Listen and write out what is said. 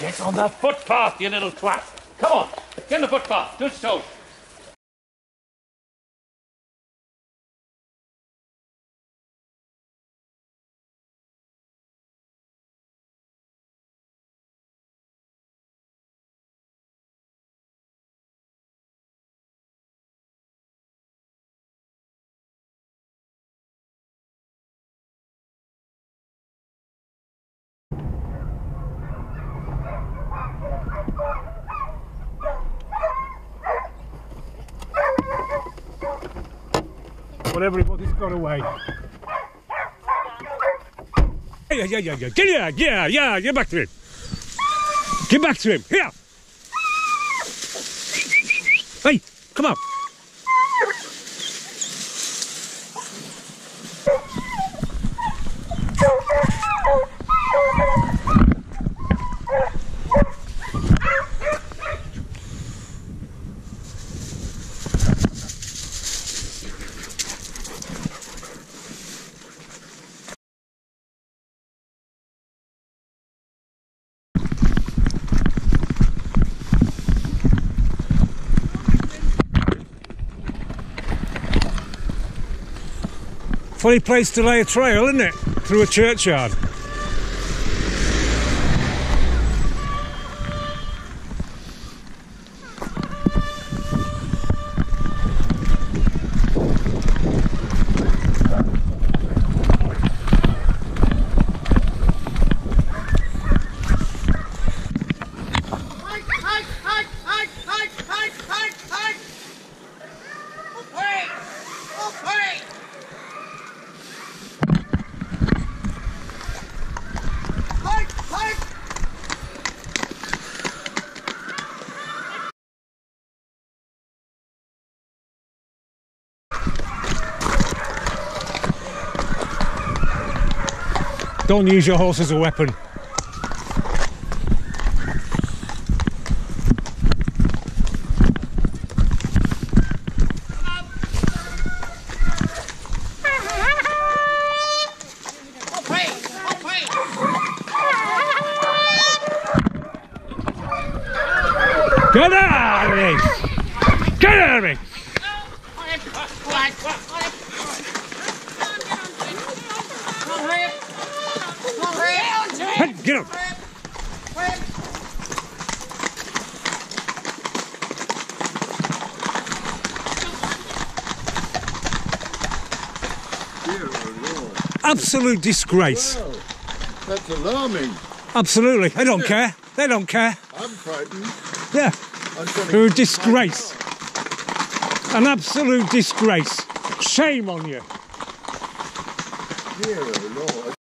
Get on the footpath, you little twat. Come on, get on the footpath. Don't stone. Well, everybody's got away. Yeah, yeah, yeah, yeah. Get here. Yeah, yeah. Get back to him. Get back to him. Here. Hey, come on. Funny place to lay a trail, isn't it? Through a churchyard. Don't use your horse as a weapon. Get out of me! Get out of me! Up! Absolute disgrace. That's alarming. Absolutely. They don't care. They don't care. I'm frightened. Yeah. I'm trying to They're a disgrace. An absolute disgrace. Shame on you. Dear Lord.